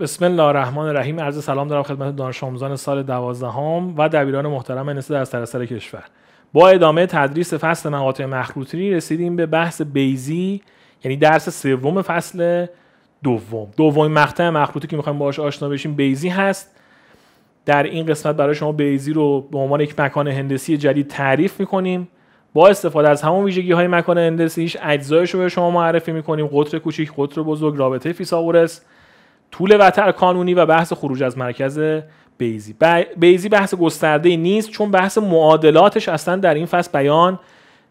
بسم الله الرحمن الرحیم. عرض سلام دارم خدمت دانش آموزان سال دوازدهم و دبیران محترم انسه در سراسر کشور. با ادامه تدریس فصل مقاطع مخروطی رسیدیم به بحث بیزی یعنی درس سوم فصل دوم. دومین مقطع مخروطی که می‌خوایم باهاش آشنا بشیم بیزی هست. در این قسمت برای شما بیزی رو به عنوان یک مکان هندسی جدید تعریف می‌کنیم. با استفاده از همون ویژگی های مکان هندسیش اجزایش رو به شما معرفی می‌کنیم. قطر کوچیک قطر بزرگ رابطه فیثاغورس. طول وتر کانونی و بحث خروج از مرکز بیزی. بیزی بحث گسترده نیست چون بحث معادلاتش اصلا در این فصل بیان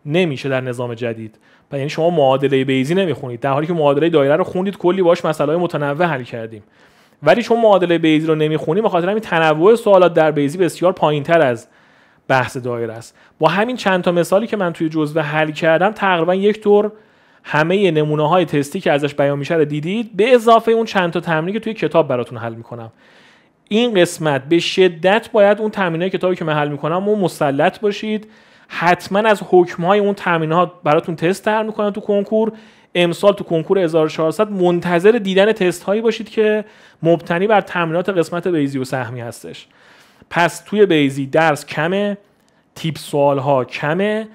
نمیشه در نظام جدید. و یعنی شما معادله بیزی نمی‌خونید در حالی که معادله دایره رو خوندید کلی باش مسائل متنوع حل کردیم. ولی چون معادله بیزی رو نمی‌خونیم به خاطر همین تنوع سوالات در بیزی بسیار پایینتر از بحث دایره است. با همین چند تا مثالی که من توی جزوه حل کردم تقریبا یک طور همه نمونه های تستی که ازش بیان میشه رو دیدید به اضافه اون چند تا تمرینی که توی کتاب براتون حل می‌کنم. این قسمت به شدت باید اون تمرین کتابی که من حل می‌کنم و مسلط باشید. حتما از حکم های اون تمرین ها براتون تست در می‌کنم تو کنکور. امسال تو کنکور 1400 منتظر دیدن تست هایی باشید که مبتنی بر تمرینات قسمت بیزی و سهمی هستش. پس توی بیزی درس کمه تیپ سوال ها کمه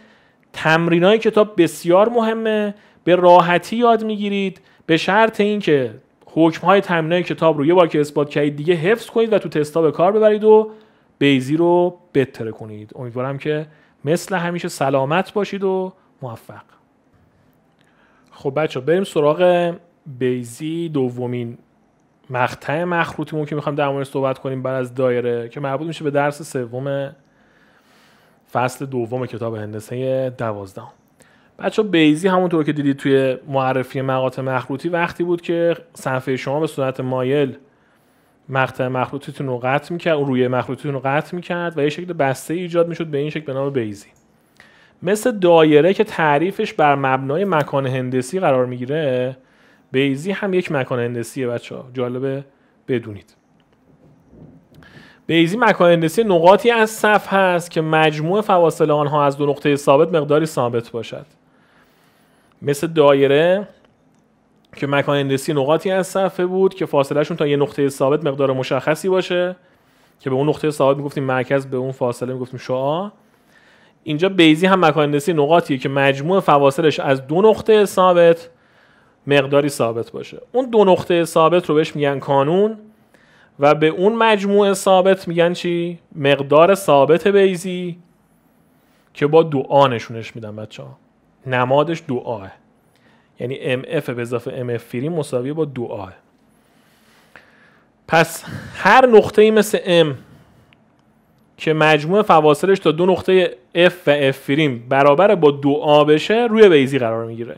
تمرین های کتاب بسیار مهمه. به راحتی یاد می‌گیرید. به شرط اینکه حکم های تمرین کتاب رو یه بار که اثبات کردید دیگه حفظ کنید و تو تستا به کار ببرید و بیزی رو بهتره کنید. امیدوارم که مثل همیشه سلامت باشید و موفق. خب بچه بریم سراغ بیزی دومین مقطع مخروطیمون که می‌خوایم در مورد صحبت کنیم بعد از دایره که مربوط میشه به درس سوم فصل دوم کتاب هندسه دوازدهم. بچه بیزی همونطور که دیدید توی معرفی مقاطع مخروطی وقتی بود که صفحه شما به صورت مایل مقطع مخروطیتون رو قطع می‌کرد روی مخروطیتون رو قطع می‌کرد و یه شکل بسته ایجاد می‌شد به این شکل به نام بیزی. مثل دایره که تعریفش بر مبنای مکان هندسی قرار می‌گیره بیزی هم یک مکان هندسیه بچه ها جالبه بدونید. بیزی مکان هندسی نقاطی از صف هست که مجموع فواصل آنها از دو نقطه ثابت مقداری ثابت باشد. مثل دایره که مکان هندسی نقاطی از صفحه بود که فاصلهشون تا یه نقطه ثابت مقدار مشخصی باشه که به اون نقطه ثابت می‌گفتیم مرکز به اون فاصله می‌گفتیم شعاع. اینجا بیزی هم مکان هندسی نقاطیه که مجموع فواصلش از دو نقطه ثابت مقداری ثابت باشه. اون دو نقطه ثابت رو بهش میگن کانون و به اون مجموع ثابت میگن چی؟ مقدار ثابت بیزی که با دعا نشونش میدن بچه ها نمادش دعاه یعنی MF به اضافه MF فری مساوی با دعاه پس هر نقطه ای مثل M که مجموع فواصلش تا دو نقطه F و F فریم برابر با دعا بشه روی بیزی قرار می‌گیره.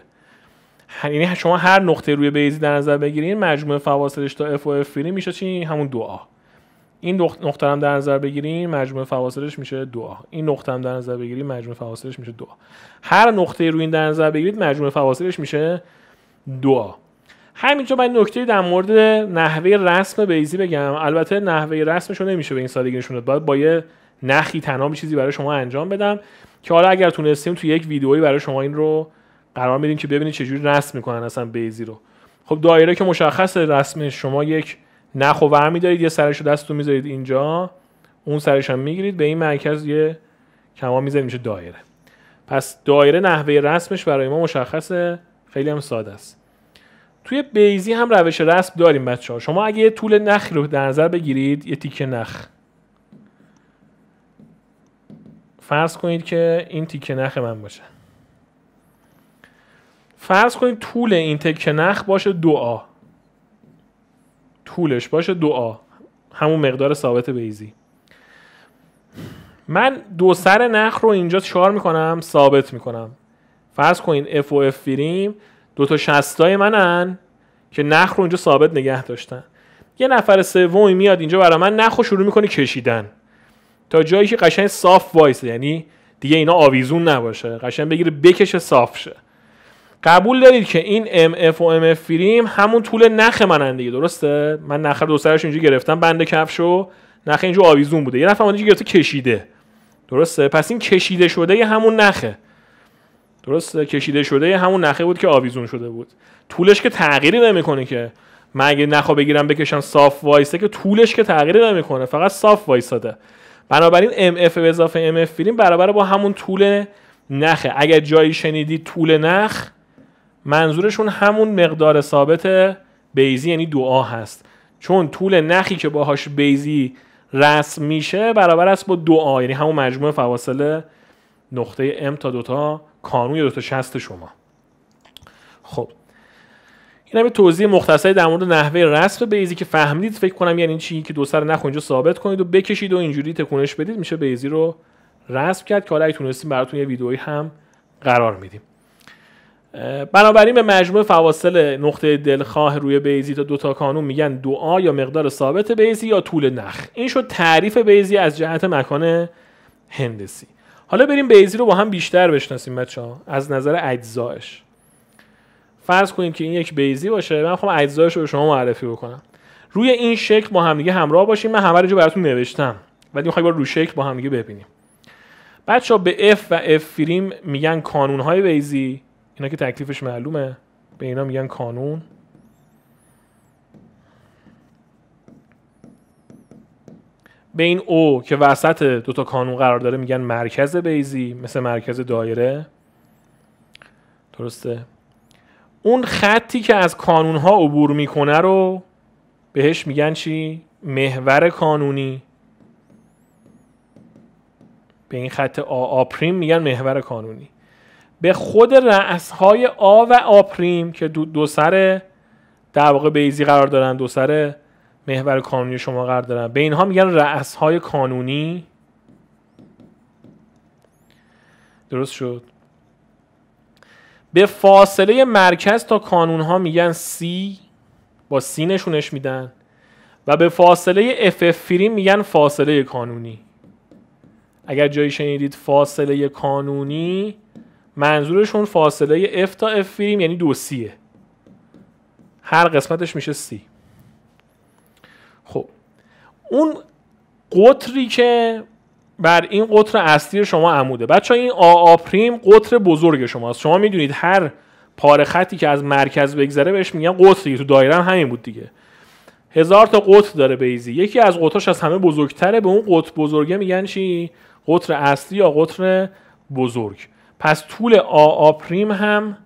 یعنی شما هر نقطه روی بیزی در نظر بگیرین مجموع فواصلش تا F و F فریم میشه چی؟ همون دعا. این نقطه هم در نظر بگیریم مجموع فواصلش میشه دو این نقطه هم در نظر بگیریم مجموع فواصلش میشه دو هر نقطه روی این در نظر بگیرید مجموع فواصلش میشه دو همینجا من نکته در مورد نحوه رسم بیزی بگم البته نحوه رسمش رو نمیشه به این سادگی نشون داد. باید با یه نخی تنها چیزی برای شما انجام بدم که حالا اگر تونستیم تو یک ویدئویی برای شما این رو قرار میدیم که ببینید چجوری رسم می‌کنن اصلا بیزی رو. خب دایره که مشخص رسمش شما یک نخ و ور میدارید یه سرش رو دستتون می‌ذارید اینجا. اون سرش هم می‌گیرید به این مرکز یه کما می‌ذارید میشه دایره. پس دایره نحوه رسمش برای ما مشخصه خیلی هم ساده است. توی بیزی هم روش رسم داریم بچه ها. شما اگه یه طول نخ رو در نظر بگیرید یه تیکه نخ. فرض کنید که این تیکه نخ من باشه. فرض کنید طول این تیکه نخ باشه دو طولش باشه دو همون مقدار ثابت بیزی من دو سر نخ رو اینجا چهار می‌کنم ثابت می‌کنم. فرض کنین اف و اف فریم دو تا شستای منن که نخ رو اینجا ثابت نگه داشتن. یه نفر سومی میاد اینجا برای من نخ رو شروع می‌کنه کشیدن. تا جایی که قشنگ صاف وایسه یعنی دیگه اینا آویزون نباشه. قشنگ بگیره بکشه صاف شه. قبول دارید که این MF و MF فریم همون طول نخ منن دیگه درسته؟ من نخ دو سرش اینجا گرفتم بند کفشو نخ اینجا آویزون بوده. یه نفر اینجا گرفته کشیده. درسته؟ پس این کشیده شده یه همون نخه. درسته؟ کشیده شده یه همون نخه بود که آویزون شده بود. طولش که تغییری نمی‌کنه که. من اگه نخوا بگیرم بکشم صاف وایسه که طولش که تغییری نمی‌کنه فقط صاف وایساده. بنابراین ام اف به اضافه ام اف پریم برابر با همون طول نخه. اگر جایی شنیدید طول نخ منظورشون همون مقدار ثابت بیضی یعنی دو آ هست. چون طول نخی که باهاش بیضی رسم میشه برابر است با دو آ یعنی همون مجموع فواصل نقطه ام تا دوتا کانون یا دوتا شست شما. خب. این هم توضیح مختصری در مورد نحوه رسم بیضی که فهمیدید فکر کنم یعنی چی؟ که دو سر نخ اینجا ثابت کنید و بکشید و اینجوری تکونش بدید میشه بیضی رو رسم کرد. که حالا اگه تونستیم براتون یه ویدئویی هم قرار میدیم. بنابراین به مجموع فواصل نقطه دلخواه روی بیزی تا دوتا کانون میگن دعا یا مقدار ثابت بیزی یا طول نخ. این شد تعریف بیزی از جهت مکان هندسی. حالا بریم بیزی رو با هم بیشتر بشناسیم بچه ها. از نظر اجزایش. فرض کنیم که این یک بیزی باشه. من خواهم اجزایش رو به شما معرفی بکنم. روی این شکل با همدیگه همراه باشیم. من همه رو براتون نوشتم. ولی می‌خوایم رو شکل با همدیگه ببینیم. بچه ها به F و F فریم میگن کانون های بیزی اینا که تکلیفش معلومه. به اینا میگن کانون. به این او که وسط دوتا کانون قرار داره میگن مرکز بیزی مثل مرکز دایره. درسته. اون خطی که از کانون ها عبور می‌کنه رو بهش میگن چی؟ محور کانونی. به این خط آ, آ پریم میگن محور کانونی. به خود رأس های آ و آ پریم که دو, دو سر در واقع بیزی قرار دارن دو سر محور کانونی شما قرار دارن. به اینها میگن رأس های کانونی. درست شد. به فاصله مرکز تا کانون ها میگن سی با سی نشونش میدن. و به فاصله اف اف پریم میگن فاصله کانونی. اگر جایی شنیدید فاصله کانونی منظورشون فاصله اف تا اف پریم یعنی دو سیه هر قسمتش میشه سی خب اون قطری که بر این قطر اصلی شما عموده. بچه این آ آ پریم قطر بزرگ شماست. شما می‌دونید هر پاره خطی که از مرکز بگذره بهش میگن قطری. تو دایره هم همین بود دیگه. هزار تا قطر داره بیزی. یکی از قطرش از همه بزرگتره به اون قطر بزرگه میگن چی؟ قطر اصلی یا قطر بزرگ. پس طول آ پریم هم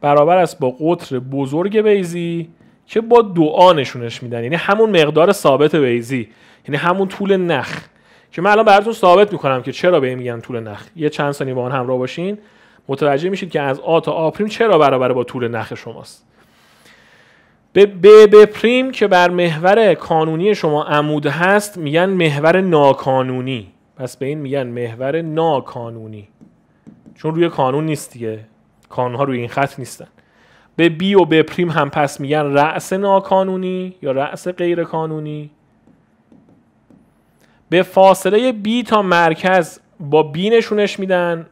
برابر است با قطر بزرگ بیزی که با دو نشونش میدن. یعنی همون مقدار ثابت بیزی یعنی همون طول نخ. که من الان براتون ثابت می‌کنم که چرا به این میگن طول نخ. یه چند ثانیه با آن همراه باشین. متوجه میشید که از آ تا آ پریم چرا برابر با طول نخ شماست. به ب ب پریم که بر محور کانونی شما عمود هست میگن محور ناکانونی. پس به این میگن محور ناکانونی. چون روی کانون نیست دیگه. کانون ها روی این خط نیستن. به بی و به پریم هم پس میگن رأس ناکانونی یا رأس غیر قانونی به فاصله بی تا مرکز با بی نشونش میدن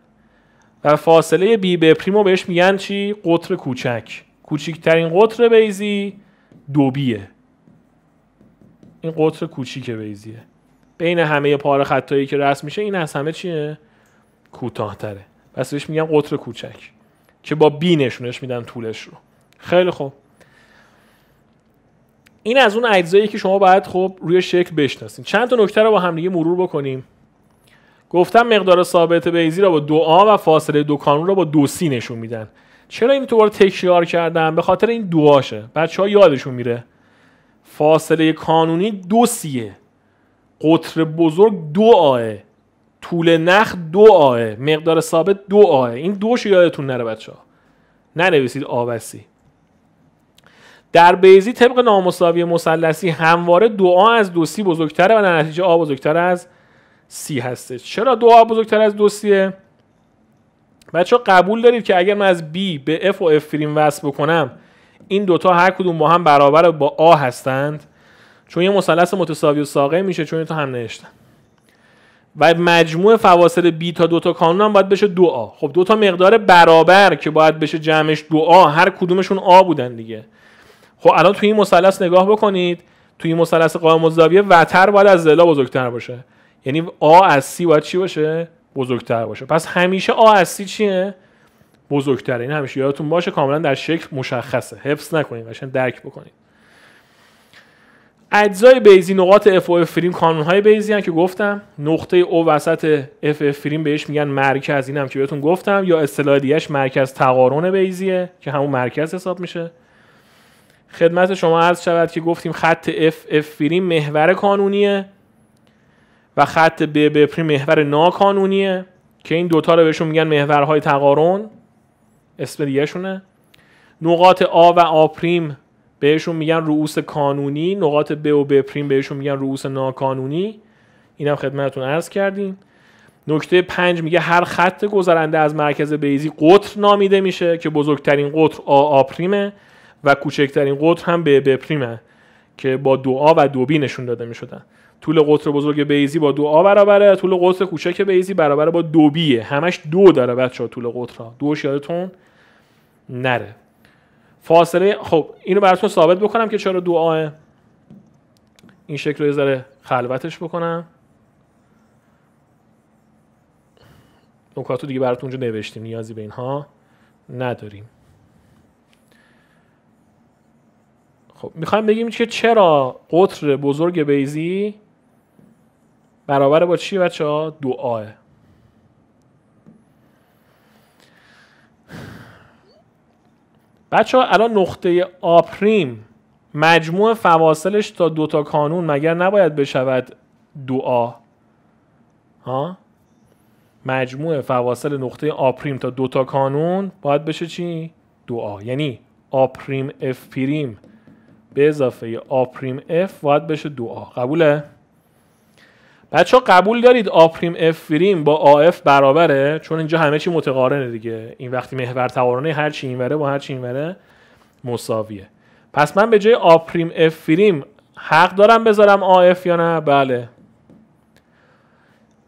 و فاصله بی به پریمو بهش میگن چی؟ قطر کوچک. کوچکترین قطر بیزی دو بیه. این قطر کوچیک بیزیه بین همه پاره خطایی که رسم میشه این از همه چیه؟ کوتاهتره. پس بهش میگن قطر کوچک که با بی نشونش میدن طولش رو. خیلی خوب. این از اون اجزایی که شما باید خب روی شکل بشناسین. چند تا نکته رو با هم دیگه مرور بکنیم. گفتم مقدار ثابت بیزی را با دو آ و فاصله دو کانون را با دو سی نشون میدن. چرا این تو تکرار کردم؟ به خاطر این دواشه. بچه ها یادشون میره. فاصله کانونی دو سیه. قطر بزرگ دو آه. طول نخ دو آه مقدار ثابت دو آه. این دوش یادتون نره بچه ها ننویسید آوسی در بیزی طبق نامساوی مثلثی همواره دو آ از دو سی بزرگتره و در نتیجه آ بزرگتر از سی هسته. چرا دو آ بزرگتر از دو سیه؟ بچه ها قبول دارید که اگر من از B به F و F فریم وصل بکنم این دوتا هر کدوم با هم برابر با آ هستند. چون یه مثلث متساوی و ساقه میشه چون تو هم نوشتن. و مجموع فواصل بی تا دوتا کانون هم باید بشه دو آ خب دوتا مقدار برابر که باید بشه جمعش دو آ هر کدومشون آ بودن دیگه. خب الان توی این مثلث نگاه بکنید توی این مثلث قائم الزاویه وتر باید از اضلاع بزرگتر باشه. یعنی آ از سی باید چی باشه؟ بزرگتر باشه. پس همیشه آ از سی چیه؟ بزرگتره. این همیشه یادتون باشه کاملا در شکل مشخصه. حفظ نکنید قشنگ درک بکنید. اجزای بیضی نقاط اف و اف پریم کانون های بیضی هم که گفتم. نقطه او وسط اف اف پریم بهش میگن مرکز. اینم که بهتون گفتم. یا اصطلاح دیگهش مرکز تقارن بیضیه که همون مرکز حساب میشه. خدمت شما عرض شود که گفتیم خط اف اف پریم محور کانونیه و خط ب ب پریم محور ناکانونیه که این دوتا رو بهشون میگن محورهای تقارن. اسم دیگه شونه نقاط آ و آ پریم بهشون میگن رؤوس کانونی نقاط ب و ب پریم بهشون میگن رؤوس ناکانونی. اینم خدمتتون عرض کردیم. نکته پنج میگه هر خط گذرنده از مرکز بیضی قطر نامیده میشه که بزرگترین قطر آ آ پریمه و کوچکترین قطر هم ب ب پریمه که با دو آ و دو بی نشون داده می‌شدن. طول قطر بزرگ بیزی با دو آ برابره طول قطر کوچک بیزی برابره با دو بیه همش دو داره بچه طول قطر ها دوش یادتون نره. فاصله خب اینو براتون ثابت بکنم که چرا دو آه این شکل رو یه ذره خلوتش بکنم. نکاتو دیگه براتون اونجا نوشتیم نیازی به اینها نداریم. خب می‌خوایم بگیم که چرا قطر بزرگ بیزی برابر با چی بچه ها؟ دو بچه ها الان نقطه آپریم مجموع فواصلش تا دو تا کانون مگر نباید بشود آ ها؟ مجموع فواصل نقطه آپریم تا دو تا کانون باید بشه چی؟ دو آ یعنی آپریم اف پریم. به اضافه آپریم اف باید بشه دو آ قبوله؟ بچه ها قبول دارید آپریم اف پریم با آ اف برابره؟ چون اینجا همه چی متقارنه دیگه. این وقتی محور تقارنه هر چی اینوره با هر چی اینوره مساویه. پس من به جای آپریم اف پریم حق دارم بذارم آ اف یا نه؟ بله.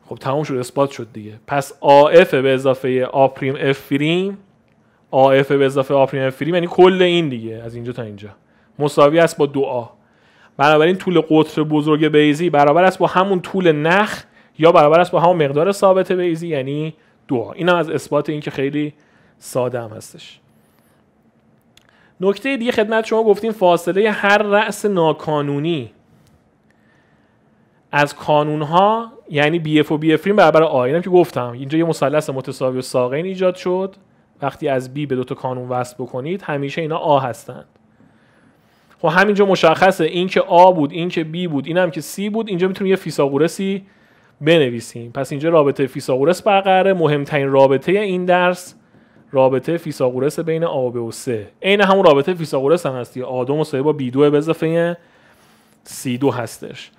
خب تموم شد اثبات شد دیگه. پس آ اف به اضافه آپریم اف پریم آ اف به اضافه آپریم اف پریم یعنی کل این دیگه از اینجا تا اینجا. مساوی است با دو آ. بنابراین طول قطر بزرگ بیضی برابر است با همون طول نخ یا برابر است با همون مقدار ثابت بیضی یعنی دو آ. این هم از اثبات این که خیلی ساده هم هستش. نکته دیگه خدمت شما گفتیم فاصله هر رأس ناکانونی. از کانون ها یعنی بی اف و بی اف پریم برابر آ اینم که گفتم اینجا یه مثلث متساوی الساقین ایجاد شد. وقتی از بی به دو تا کانون وصل بکنید همیشه اینا آ هستند خب همینجا مشخصه. این که آ بود این که بی بود اینم که سی بود. اینجا می‌تونیم یه فیثاغورسی بنویسیم. پس اینجا رابطه فیثاغورس برقراره. مهمترین رابطه این درس رابطه فیثاغورس بین آ و ب و سه عین همون رابطه فیثاغورس هم هست آ دو مساوی با بی دو به اضافه سی دو هستش.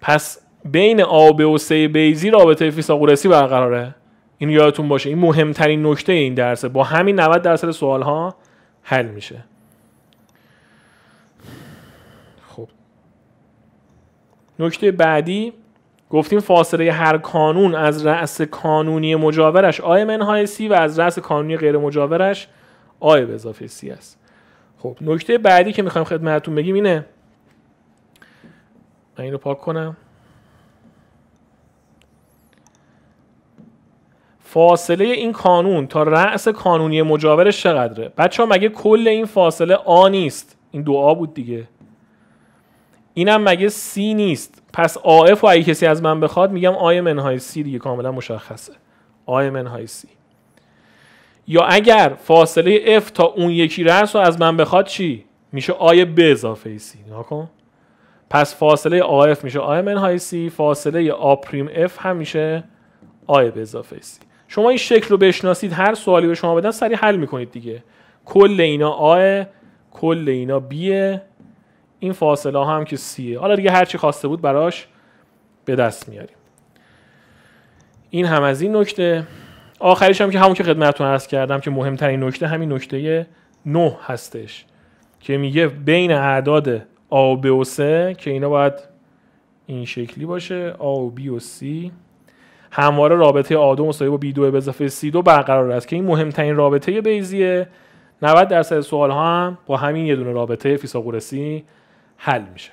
پس بین آ و ب و سه بیضی رابطه فیثاغورسی برقراره. این یادتون باشه. این مهمترین نکته این درسه. با همین 90 درصد سوال ها حل میشه. نکته بعدی گفتیم فاصله هر کانون از رأس کانونی مجاورش آ منهای سی و از رأس کانونی غیر مجاورش آ به اضافه سی است. خب نکته بعدی که می‌خوایم خدمتتون بگیم اینه من اینو پاک کنم. فاصله این کانون تا رأس کانونی مجاورش چقدره؟ بچه مگه کل این فاصله آ نیست؟ این دو آ بود دیگه. اینم مگه سی نیست. پس آ اف و اگه کسی از من بخواد میگم آ منهای سی دیگه کاملا مشخصه. آ منهای سی یا اگر فاصله اف تا اون یکی رأس و از من بخواد چی؟ میشه آ به اضافه سی کن. پس فاصله آ اف میشه آ منهای سی فاصله آ پریم اف هم میشه آ به اضافه سی شما این شکل رو بشناسید هر سوالی به شما بدن سریع حل می‌کنید دیگه. کل اینا آ کل اینا بیه این فاصله ها هم که سیه حالا دیگه هرچی خواسته بود براش به دست میاریم. این هم از این نکته. آخریش هم که همون که خدمتتون عرض کردم که مهمترین نکته همین نکته 9 هستش که میگه بین اعداد A و B و C که اینا باید این شکلی باشه A و B و C. همواره رابطه A2 مساوی با B2 به اضافه C2 برقرار است که این مهمترین رابطه بیزیه. 90 درصد سوال ها هم با همین یه دونه رابطه فیثاغورسی حل میشه.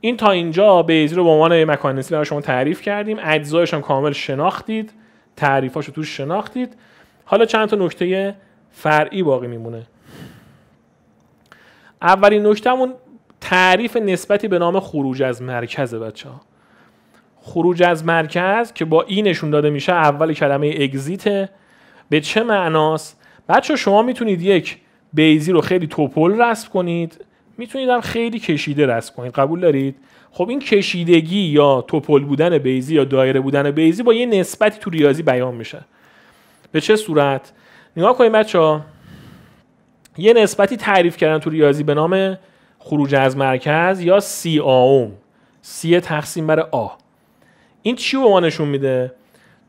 این تا اینجا بیزی رو به عنوان مکانیزمی برای شما تعریف کردیم. اجزایش هم کامل شناختید. تعریفاشو توش شناختید. حالا چند تا نکته فرعی باقی میمونه. اولین نکتهمون تعریف نسبتی به نام خروج از مرکز بچه ها خروج از مرکز که با این نشون داده میشه اول کلمه اگزیت. به چه معناست؟ بچه شما می‌تونید یک بیزی رو خیلی توپل رسم کنید. می‌تونید هم خیلی کشیده رسم کنید. قبول دارید؟ خب این کشیدگی یا توپل بودن بیزی یا دایره بودن بیزی با یه نسبتی تو ریاضی بیان میشه. به چه صورت؟ نگاه کنید بچه یه نسبتی تعریف کردن تو ریاضی به نام خروج از مرکز یا سی آوم. سی تقسیم بر آ. این چی به ما نشون میده؟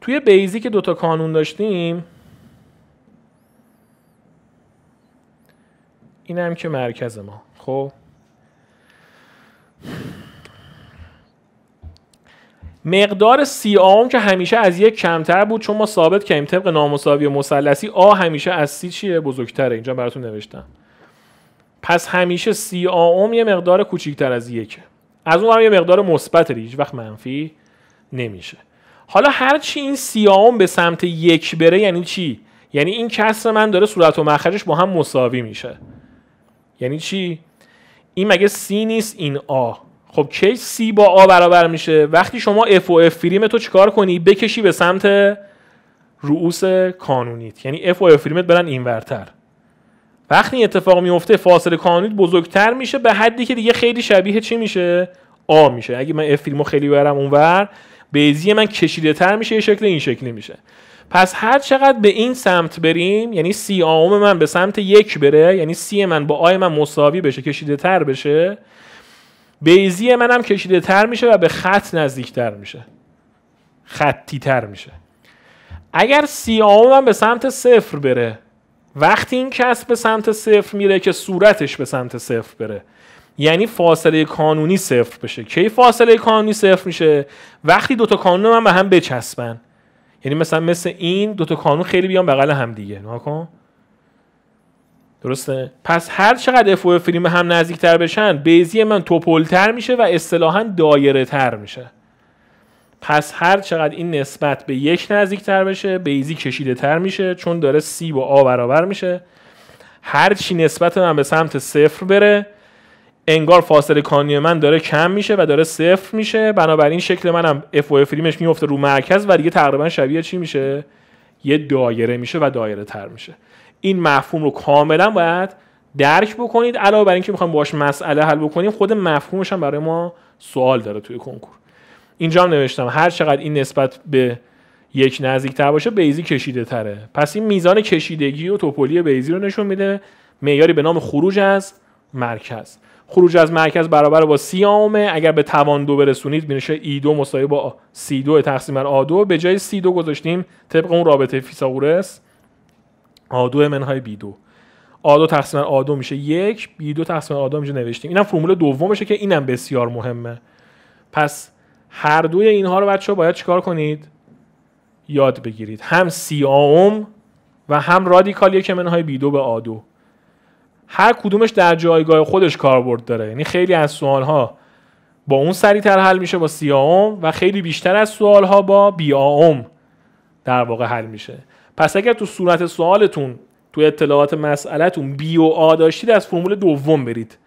توی بیزی که دوتا کانون داشتیم این هم که مرکز ما. خب مقدار سی آم که همیشه از یک کمتر بود چون ما ثابت کردیم طبق نامساوی مثلثی آ همیشه از سی چیه؟ بزرگتره. اینجا براتون نوشتم. پس همیشه سی آم یه مقدار کوچیکتر از یکه. از اون یه مقدار مثبت هیچ وقت منفی نمیشه. حالا هرچی این سی آم به سمت یک بره یعنی چی؟ یعنی این کسر من داره صورت و مخرجش با هم مساوی میشه. یعنی چی؟ این مگه سی نیست این آ خب کی سی با آ برابر میشه؟ وقتی شما اف و اف پریمتو چیکار کنی؟ بکشی به سمت رؤوس کانونیت. یعنی اف و اف پریمت برن اینورتر. وقتی این اتفاق میفته فاصله کانونیت بزرگتر میشه به حدی که دیگه خیلی شبیه چی میشه؟ آ میشه. اگه من اف پریمو خیلی برم اونور بیزی من کشیده تر میشه یه شکل این شکلی میشه. پس هر چقدر به این سمت بریم یعنی سی آم من به سمت یک بره یعنی سی من با آی من مساوی بشه کشیده تر بشه بیزی من هم کشیده تر میشه و به خط نزدیکتر میشه. خطی تر میشه. اگر سی آم من به سمت صفر بره وقتی این کس به سمت صفر میره که صورتش به سمت صفر بره یعنی فاصله کانونی صفر بشه. کی فاصله کانونی صفر میشه؟ وقتی دوتا کانون من به هم بچسبن. یعنی مثلا مثل این دوتا کانون خیلی بیان بغل هم دیگه. نکن درسته؟ پس هر چقدر اف و فریم هم نزدیکتر بشن بیزی من توپلتر میشه و اصطلاحا دایره تر میشه. پس هر چقدر این نسبت به یک نزدیکتر بشه بیزی کشیده تر میشه چون داره سی با آ برابر میشه. هر چی نسبت من به سمت صفر بره انگار فاصله کانونی من داره کم میشه و داره صفر میشه. بنابراین شکل منم اف و اف پریمش میفته رو مرکز و دیگه تقریبا شبیه چی میشه؟ یه دایره میشه و دایره تر میشه. این مفهوم رو کاملا باید درک بکنید. علاوه بر اینکه می‌خوایم باش مسئله حل بکنیم خود مفهومش هم برای ما سوال داره توی کنکور. اینجا هم نوشتم هر چقدر این نسبت به یک نزدیک تر باشه بیضی کشیده تره. پس این میزان کشیدگی و توپولی بیضی رو نشون میده. معیاری به نام خروج از مرکز. خروج از مرکز برابر با سی آمه اگر به توان دو برسونید میشه ای دو مساوی با سی دو تقسیم بر آ دو. به جای سی دو گذاشتیم طبق اون رابطه فیثاغورس. آ دو منهای بی دو. آ دو تقسیم آ دو میشه یک. بی دو تقسیم آ دو میشه نوشتیم. اینم فرمول دومشه که اینم بسیار مهمه. پس هر دوی اینها رو بچه باید چیکار کنید؟ یاد بگیرید. هم سی آم و هم رادیکال که منهای بی دو به آ دو. هر کدومش در جایگاه خودش کاربرد داره. یعنی خیلی از سوال ها با اون سریعتر حل میشه با سی آم و خیلی بیشتر از سوال ها با بی آم در واقع حل میشه. پس اگر تو صورت سوالتون تو اطلاعات مسئلهتون بی و آ داشتید از فرمول دوم برید.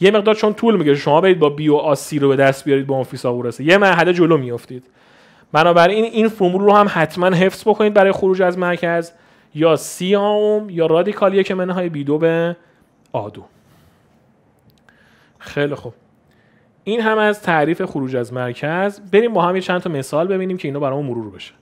یه مقدار چون طول میگه شما برید با بی و آ سی رو به دست بیارید با اون فیثاغورس یه مرحله جلو میافتید. بنابراین این فرمول رو هم حتما حفظ بکنید برای خروج از مرکز. یا سی آم یا رادیکال یک منهای بی دو به آدو. خیلی خوب. این هم از تعریف خروج از مرکز. بریم با هم یه چند تا مثال ببینیم که اینا برامون مرور بشه.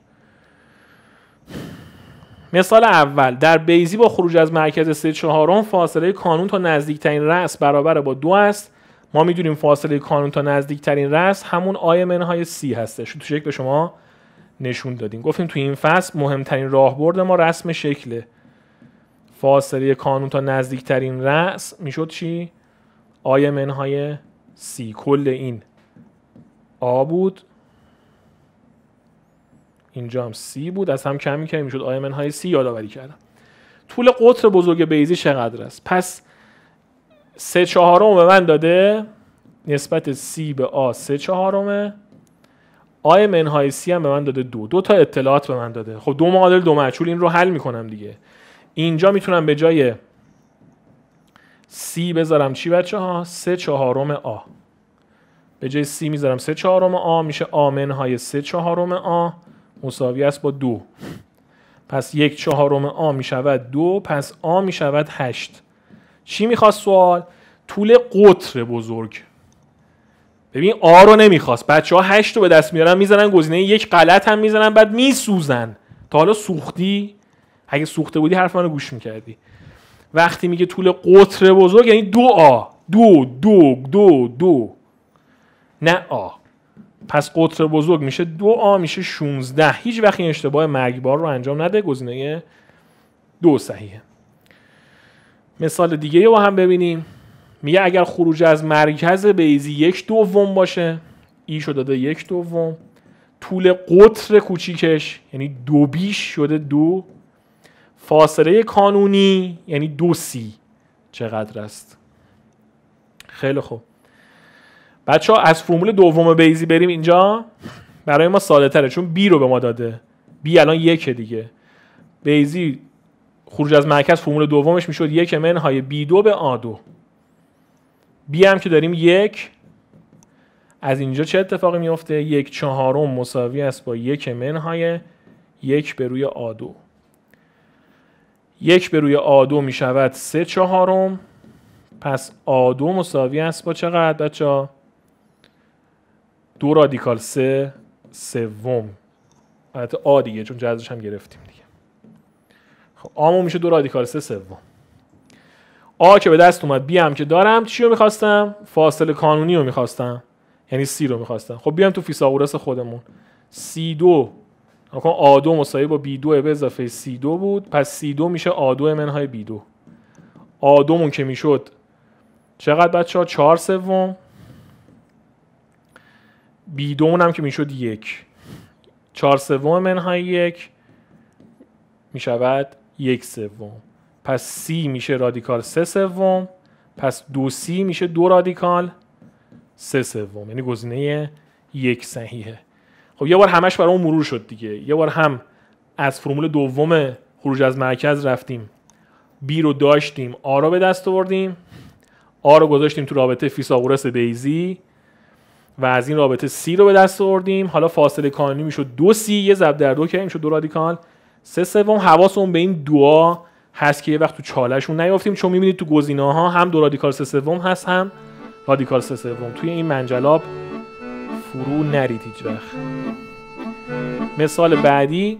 مثال اول. در بیزی با خروج از مرکز 3 چهارم فاصله کانون تا نزدیکترین رأس برابر با دو است. ما می‌دونیم فاصله کانون تا نزدیکترین رأس همون آی منهای سی هستش. تو شکل شما نشون دادیم گفتیم تو این فصل مهمترین راهبرد ما رسم شکله. فاصله کانون تا نزدیکترین رأس می‌شد چی؟ آی منهای سی کل این آ بود. اینجا هم سی بود. از هم کم که می‌شد. آی منهای سی یادآوری کردم. طول قطر بزرگ بیضی چقدر است؟ پس سه چهارم به من داده. نسبت سی به آ سه چهارمه آی منهای سی هم به من داده دو. دو تا اطلاعات به من داده. خب دو معادل دو مچول این رو حل می‌کنم دیگه. اینجا می‌تونم به جای سی بذارم چی بچه ها؟ سه چهارم آ. به جای سی می‌ذارم سه چهارم آ میشه آمن های سه چهارم آ مساوی است با دو. پس یک چهارم آ می‌شود دو پس آ می‌شود هشت. چی می‌خواست سوال؟ طول قطر بزرگ. ببین آ رو نمی‌خواست. بچه ها هشت رو به دست میارن می‌زنن گزینه یک غلط هم می‌زنن بعد میسوزن. تا حالا سوختی؟ اگه سوخته بودی حرف منو گوش می‌کردی. وقتی میگه طول قطر بزرگ یعنی دو آ. دو دو دو دو. نه آ. پس قطر بزرگ میشه دو آ میشه 16 هیچ وقت این اشتباه مرگبار رو انجام نده. گزینه دو صحیحه. مثال دیگه رو هم ببینیم. میگه اگر خروج از مرکز بیزی یک دوم باشه. ایشو داده یک دوم. طول قطر کوچیکش یعنی دو بیش شده دو. فاصله کانونی یعنی دو سی چقدر است؟ خیلی خوب. بچه ها از فرمول دوم بیزی بریم اینجا. برای ما ساده تره چون بی رو به ما داده. بی الان یکه دیگه. بیزی خروج از مرکز فرمول دومش می‌شد. یک منهای بی دو به آ دو. بی هم که داریم یک. از اینجا چه اتفاقی میفته یک چهارم مساوی است با یک منهای یک به روی آ دو. یک به روی آ دو می شود سه چهارم. پس آ دو مساوی است با چقدر بچه ها؟ دو رادیکال سه سوم. البته آ دیگه چون جذرش هم گرفتیم دیگه. خب آمو میشه دو رادیکال سه سوم. آ که به دست اومد بی هم که دارم چی رو می‌خواستم؟ فاصله کانونی رو می‌خواستم. یعنی سی رو می‌خواستم. خب بیام تو فیثاغورس خودمون. سی دو. آ دو مساوی با بی دو به اضافه سی دو بود. پس سی دو میشه آ دو منهای بی دو. آ دومون که می‌شد. چقدر بچه ها چهار سوم. بی دومون هم که می‌شد یک. چهار سوم منهای یک می‌شود یک سوم. پس سی میشه رادیکال سه سوم. پس دو سی میشه دو رادیکال سه سوم. یعنی گزینه یک صحیحه. خب یه بار همش برای اون مرور شد دیگه. یه بار هم از فرمول دوم خروج از مرکز رفتیم. بی رو داشتیم. آ رو به دست آوردیم. آ رو گذاشتیم تو رابطه فیثاغورس بیضی و از این رابطه سی رو به دست آوردیم. حالا فاصله کانونی می‌شد. دو سی یه ضرب در دو کردیم. شد دو رادیکال. سه سوم حواسمون به این دعا هست که یه وقت تو چالشون نیافتیم. چون می‌بینید تو گزینه ها هم دو رادیکال سه سوم هست هم رادیکال سه سوم. توی این منجلاب فرو نرید هیچ وقت. مثال بعدی